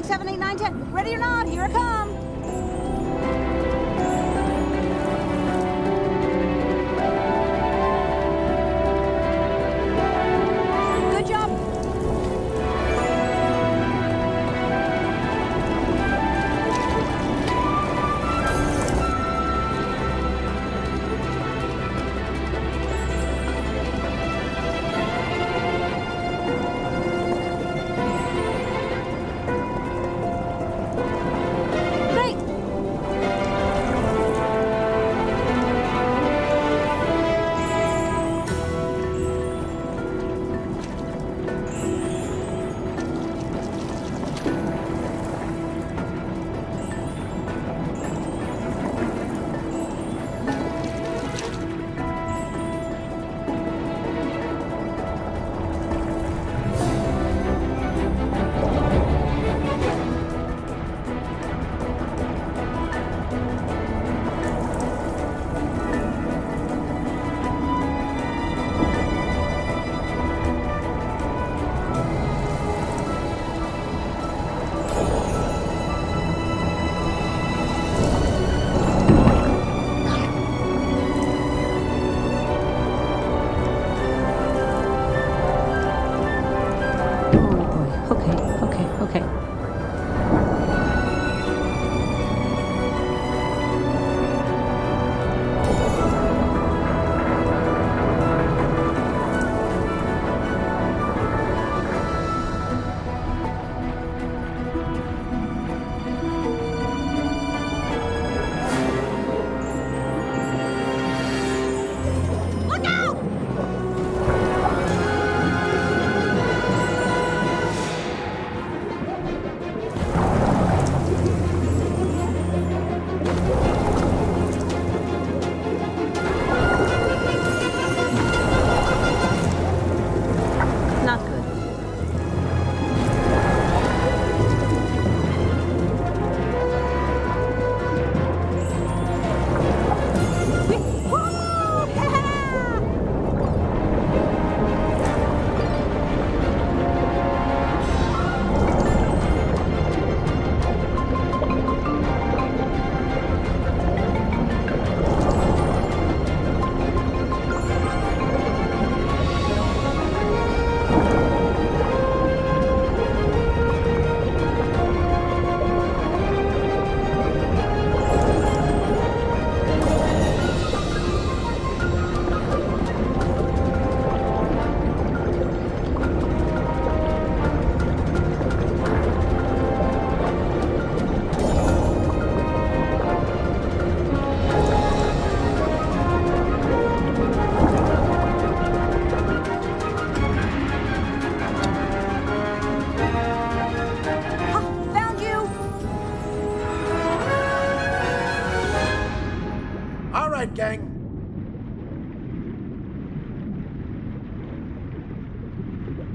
six, seven, eight, nine, ten. Ready or not, here I come.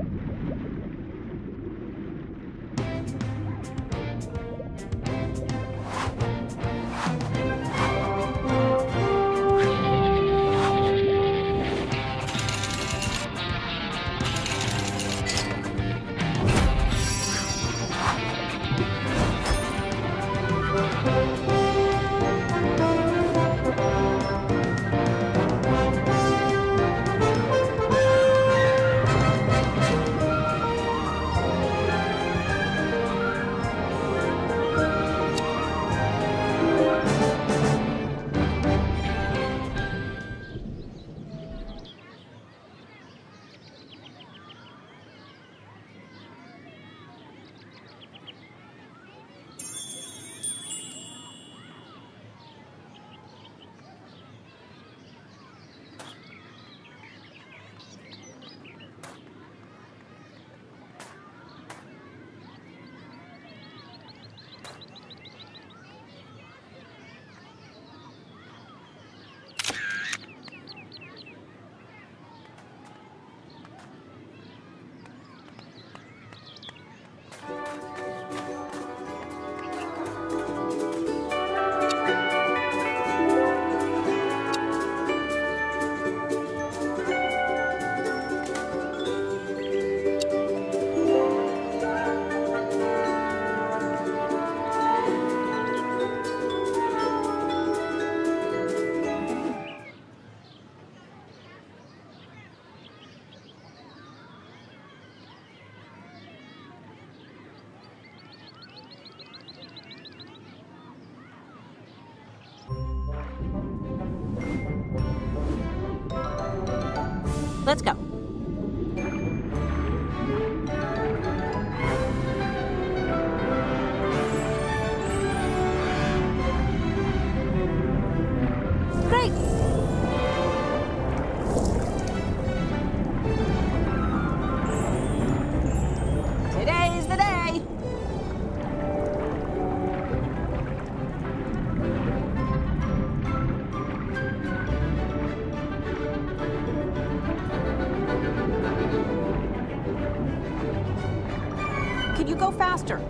何? Let's go. Could you go faster?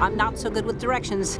I'm not so good with directions.